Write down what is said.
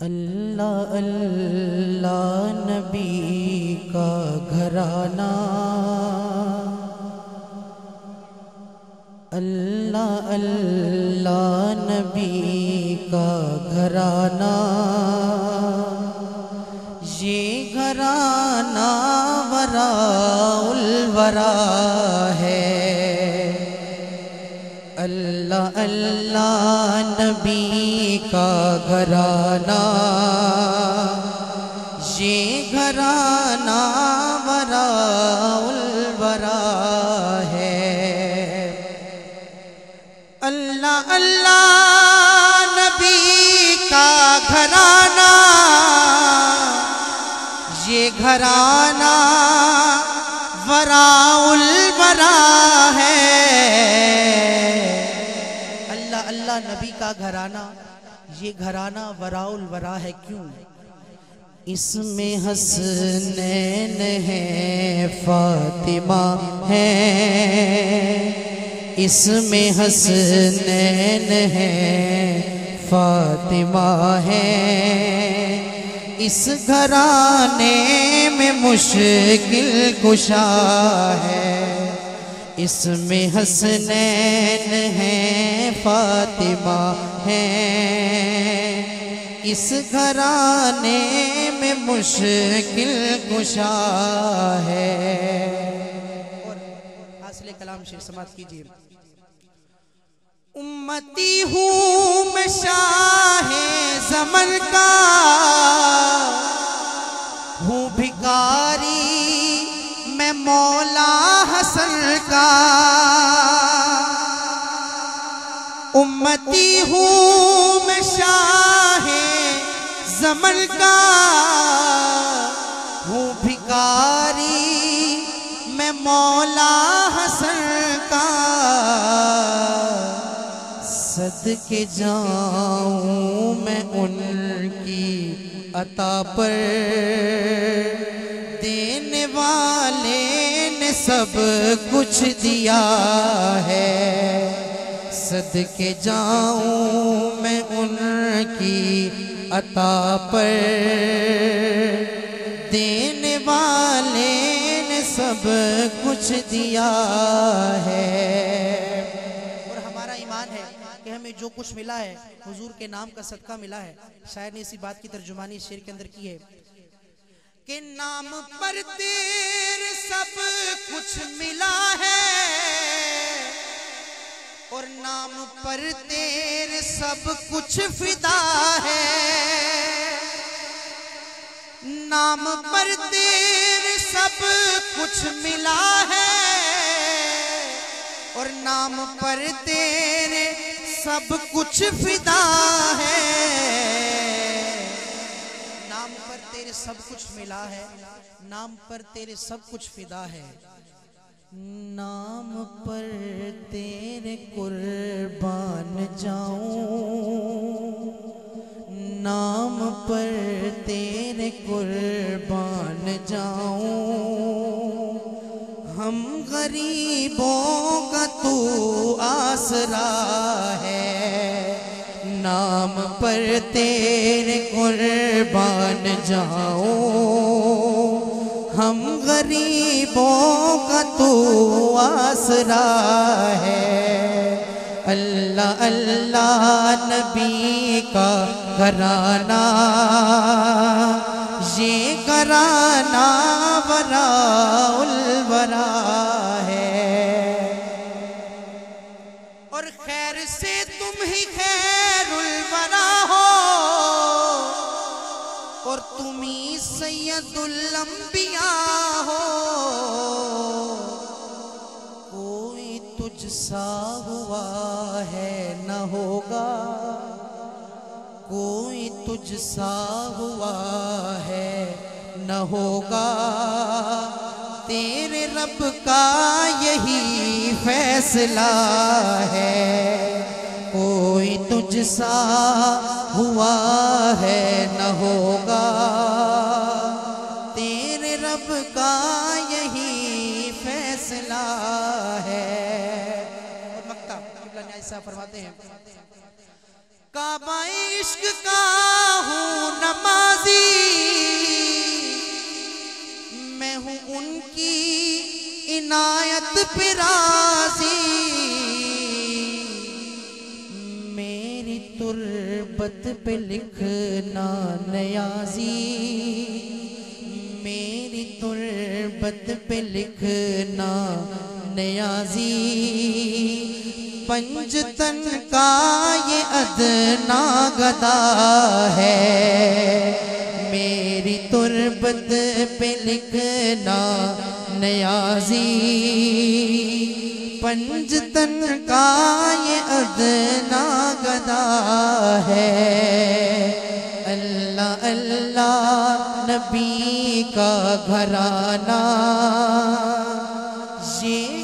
اللہ اللہ نبی کا گھرانہ اللہ اللہ نبی کا گھرانہ یہ گھرانہ ورا الورا ہے اللہ اللہ نبی کا گھرانہ۔ یہ گھرانہ ورا الورا ہے۔ اللہ اللہ نبی کا گھرانہ۔ یہ گھرانہ اللہ اللہ نبی کا گھرانہ، یہ گھرانہ ورا الورا ہے، کیوں؟ اس میں حسنین ہے، فاطمہ ہے۔ اس میں حسنین ہے، فاطمہ ہے۔ اس گھرانے میں مشکل کشا ہے۔ اس میں حسنین ہے، فاطمہ ہے۔ اس گھرانے میں مشکل کشا ہے۔ اور حاصل کلام شیر سماعت کیجیے امتی ہوں میں شاہ زمن کا کا امتی ہوں میں شاہ زمن کا ہوں بھکاری میں مولا حسن کا صدقے جاؤں میں ان کی عطا پر دینے والے سب کچھ دیا ہے۔ صدقے جاؤں میں ان کی عطا پر۔ دینے والے نے سب کچھ دیا ہے۔ اور ہمارا ایمان ہے کہ ہمیں جو کچھ ملا ہے، حضور کے نام کا صدقہ ملا ہے۔ شاید نے اسی بات کی ترجمانی شیر کے اندر کی ہے۔ کہ نام پر تیر سب کچھ ملا ہے اور نام پر تیر سب کچھ فدا ہے۔ نام پر تیر سب کچھ ملا ہے اور نام پر تیرے سب کچھ فدا ہے۔ تیرے سب کچھ ملا ہے، نام پر تیرے سب کچھ فدا ہے۔ نام پر تیرے قربان جاؤں۔ نام پر تیرے قربان جاؤں۔ ہم غریبوں کا تو آسرا ہے۔ نام پر تیرے قربان جاؤں ہم غریبوں کا تو آسرا ہے۔ اللہ اللہ نبی کا گھرانہ۔ یہ گھرانہ ورا سید الانبیاء ہو۔ کوئی تجھ سا ہوا ہے نہ ہوگا۔ کوئی تجھ سا ہوا ہے نہ ہوگا۔ تیرے رب کا یہی فیصلہ ہے۔ کوئی تجھ سا ہوا ہے نہ ہوگا۔ کا یہی فیصلہ ہے۔ اور مکتہ قبلہ نیاز صاحب فرماتے ہیں۔ کعبہ عشق کا ہوں نمازی، میں ہوں ان کی انعیت پرازی میری تربت پہ لکھنا نیازی۔ تربت پہ لکھنا نیازی پنجتن کا یہ ادنا گدا ہے۔ میری تربت پہ لکھنا نیازی پنجتن کا یہ ادنا گدا ہے۔ اللہ اللہ نبی کا گھرانہ۔ یہ